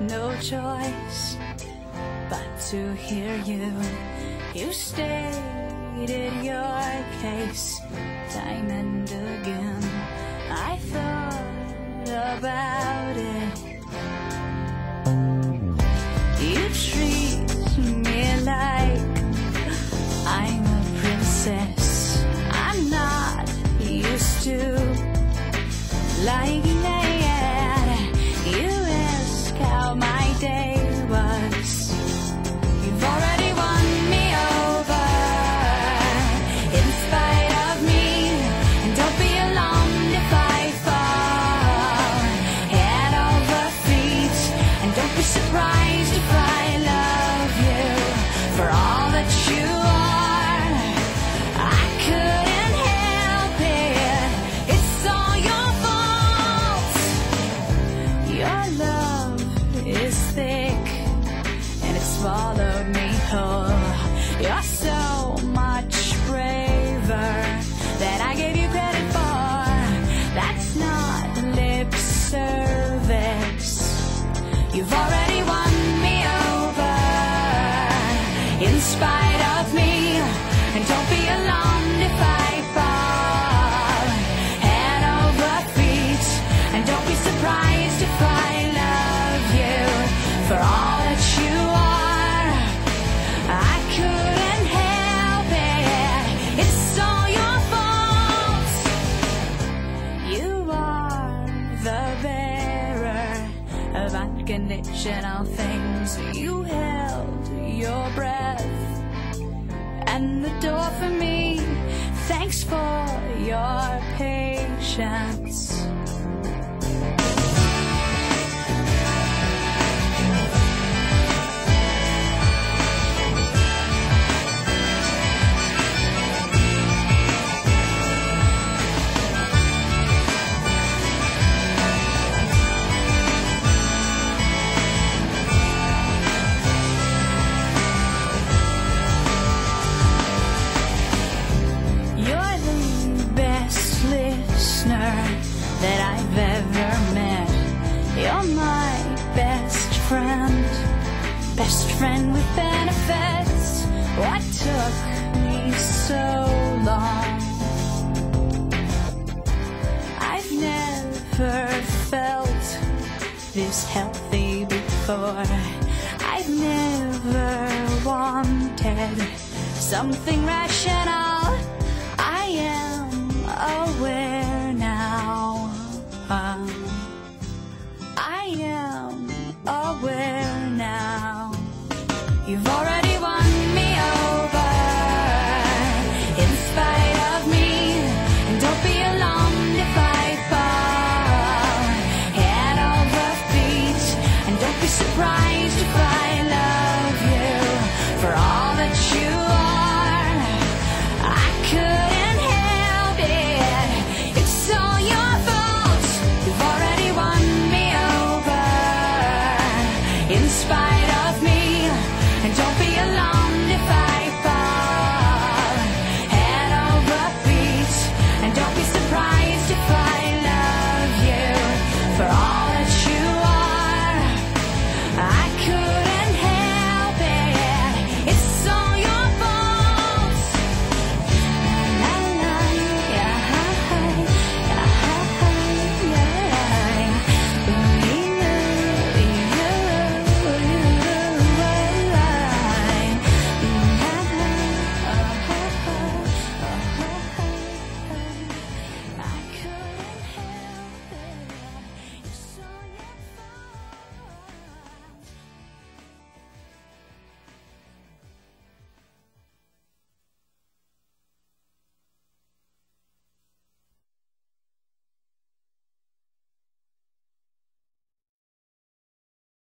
no choice but to hear you. You stated your case time and again. I thought about it. You treat me like I'm a princess. I'm not used to lying swallowed me whole. You're so much braver than I gave you credit for. That's not lip service. You've already of unconditional things. You held your breath and the door for me. Thanks for your patience. Best friend with benefits. What took me so long? I've never felt this healthy before. I've never wanted something rational. spite of me. And don't be alarmed if I fall head over. And don't be surprised.